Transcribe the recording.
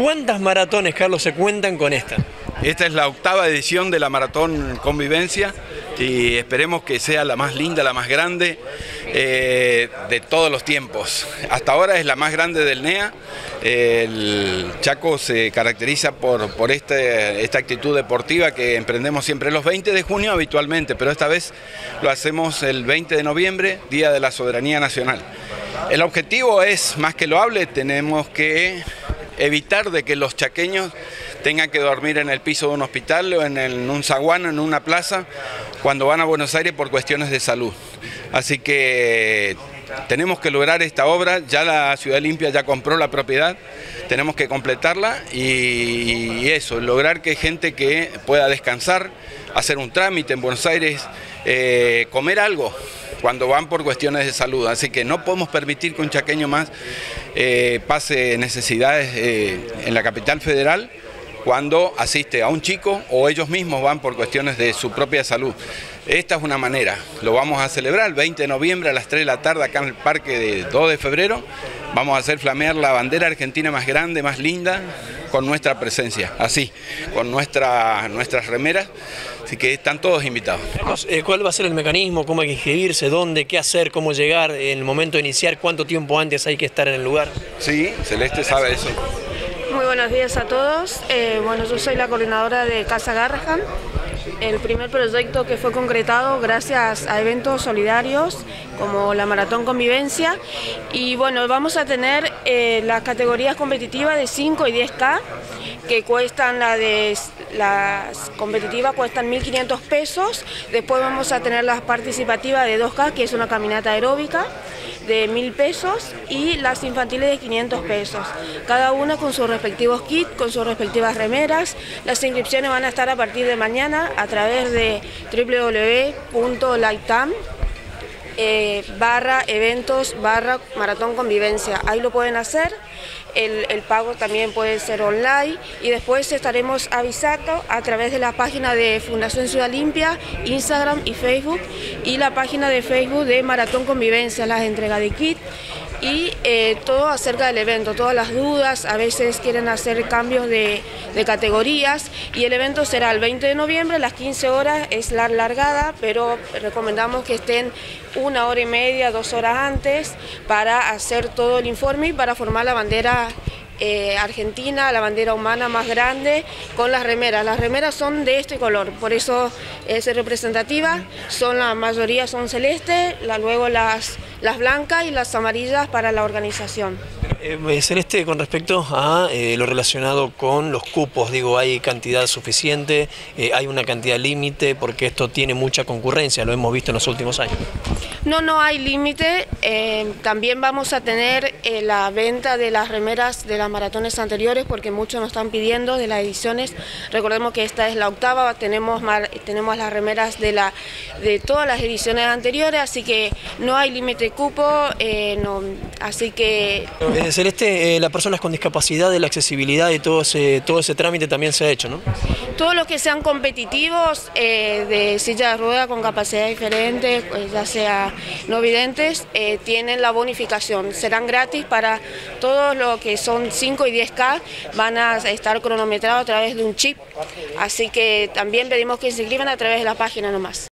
¿Cuántas maratones, Carlos, se cuentan con esta? Esta es la octava edición de la Maratón Convivencia y esperemos que sea la más linda, la más grande eh, de todos los tiempos. Hasta ahora es la más grande del NEA. El Chaco se caracteriza por, por este, esta actitud deportiva que emprendemos siempre los 20 de junio habitualmente, pero esta vez lo hacemos el 20 de noviembre, Día de la Soberanía Nacional. El objetivo es más que loable, tenemos que evitar de que los chaqueños tengan que dormir en el piso de un hospital o en, un zaguán, en una plaza, cuando van a Buenos Aires por cuestiones de salud. Así que tenemos que lograr esta obra, ya la Ciudad Limpia ya compró la propiedad, tenemos que completarla y, eso, lograr que gente que pueda descansar, hacer un trámite en Buenos Aires, eh, comer algo, cuando van por cuestiones de salud. Así que no podemos permitir que un chaqueño más eh, pase necesidades eh, en la capital federal cuando asiste a un chico o ellos mismos van por cuestiones de su propia salud. Esta es una manera, lo vamos a celebrar el 20 de noviembre a las 3 de la tarde acá en el parque de 2 de febrero. Vamos a hacer flamear la bandera argentina más grande, más linda, con nuestra presencia, así, con nuestra, nuestras remeras. Así que están todos invitados. Eh, ¿Cuál va a ser el mecanismo? ¿Cómo hay que inscribirse? ¿Dónde? ¿Qué hacer? ¿Cómo llegar? ¿En el momento de iniciar? ¿Cuánto tiempo antes hay que estar en el lugar? Sí, Celeste sabe eso. Muy buenos días a todos. Eh, bueno, yo soy la coordinadora de Casa Garrahan, el primer proyecto que fue concretado gracias a eventos solidarios como la Maratón Convivencia. Y bueno, vamos a tener eh, las categorías competitivas de 5 y 10K, que cuestan la de las competitivas cuestan 1.500 pesos. Después vamos a tener las participativas de 2K, que es una caminata aeróbica de mil pesos y las infantiles de 500 pesos. Cada una con sus respectivos kits, con sus respectivas remeras. Las inscripciones van a estar a partir de mañana a través de www.lightam eh, barra eventos barra maratón convivencia. Ahí lo pueden hacer. El, pago también puede ser online y después estaremos avisando a través de la página de Fundación Ciudad Limpia, Instagram y Facebook y la página de Facebook de Maratón Convivencia, las entregas de kit y eh, todo acerca del evento, todas las dudas, a veces quieren hacer cambios de, categorías y el evento será el 20 de noviembre, a las 15 horas es la largada, pero recomendamos que estén una hora y media, dos horas antes para hacer todo el informe y para formar la bandera eh, argentina, la bandera humana más grande, con las remeras. Las remeras son de este color, por eso es representativa, son la mayoría son celeste, luego las, las blancas y las amarillas para la organización. Eh, Celeste, con respecto a eh, lo relacionado con los cupos, digo, ¿hay cantidad suficiente? Eh, ¿Hay una cantidad límite? Porque esto tiene mucha concurrencia, lo hemos visto en los últimos años. No, no hay límite. también vamos a tener la venta de las remeras de las maratones anteriores, porque muchos nos están pidiendo de las ediciones. Recordemos que esta es la octava, tenemos, tenemos las remeras de, la, de todas las ediciones anteriores, así que no hay límite cupo, no, así que... Celeste, eh, las personas con discapacidad, de la accesibilidad y todo ese, todo ese trámite también se ha hecho, ¿no? Todos los que sean competitivos eh, de silla de rueda con capacidad diferente, pues, ya sea no videntes, eh, tienen la bonificación. Serán gratis para todos los que son 5 y 10K, van a estar cronometrados a través de un chip. Así que también pedimos que se inscriban a través de la página nomás.